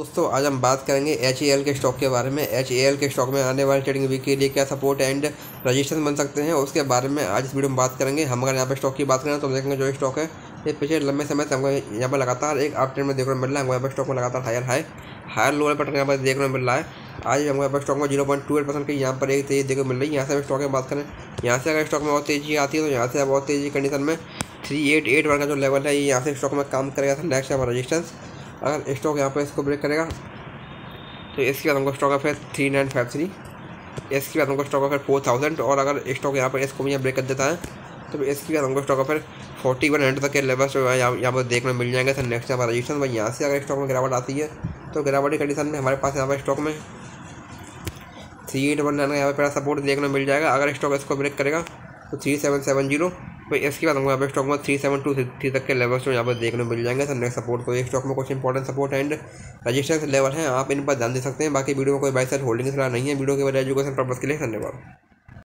दोस्तों, आज हम बात करेंगे एच के स्टॉक के बारे में। एच के स्टॉक में आने वाले ट्रेडिंग वीक के लिए क्या सपोर्ट एंड रजिस्ट्रेशन बन सकते हैं, उसके बारे में आज इस वीडियो में बात करेंगे। हम अगर यहाँ पर स्टॉक की बात करें तो हम देखेंगे जो स्टॉक है, ये पिछले लंबे समय से हमको यहाँ पर लगातार एक आप ट्रेंड में देखने को मिल रहा है। यहाँ पर स्टॉक में लगातार higher high higher lower pattern यहाँ पर देखने को मिल रहा है। आज हमको यहाँ पर स्टॉक में ज़ीरो पॉइंट टू परसेंट की यहाँ पर एक तेज़ी देखने को मिल रही है। यहाँ से स्टॉक की बात करें, यहाँ से अगर स्टॉक में बहुत तेज़ी आती है तो यहाँ से बहुत तेज़ी कंडीशन में थ्री एट एट वन का जो लेवल है, ये यहाँ से स्टॉक में काम करेगा। नेक्स्ट यहाँ पर रजिस्टेंस अगर स्टॉक यहाँ पर इसको ब्रेक करेगा तो इसके बाद हमको स्टॉक है फिर थ्री नाइन फाइव थ्री इसके बाद हमको स्टॉक है फिर फोर थाउज़ेंड और अगर स्टॉक यहाँ पर इसको भी ब्रेक कर देता है तो इसके बाद हमको स्टॉक है फिर फोर्टी वन हंड्रेड तक के लेवल जो है यहाँ पर देखने मिल जाएँगे। सर नेक्स्ट यहाँ पर रजिस्ट्रेशन भाई यहाँ से अगर स्टॉक में गिरावट आती है तो गिरावट कंडीशन में हमारे पास यहाँ पर स्टॉक में थ्री एट वन नाइन का यहाँ पर सपोर्ट देखने मिल जाएगा। अगर स्टॉक इसको ब्रेक करेगा तो थ्री सेवन सेवन ज़ीरो तो इसके बाद हमको यहाँ पे स्टॉक में थ्री सेवन टू थ्री तक के लेवल्स जो यहाँ पर देखने मिल जाएँगे। सर नेक्स्ट सपोर्ट तो एक स्टॉक में कुछ important support and resistance level है, आप इन पर ध्यान दे सकते हैं। बाकी वीडियो में कोई बाई सर होल्डिंग सलाह नहीं है। वीडियो के बाद एजुकेशन पर्पज़ के लिए धन्यवाद।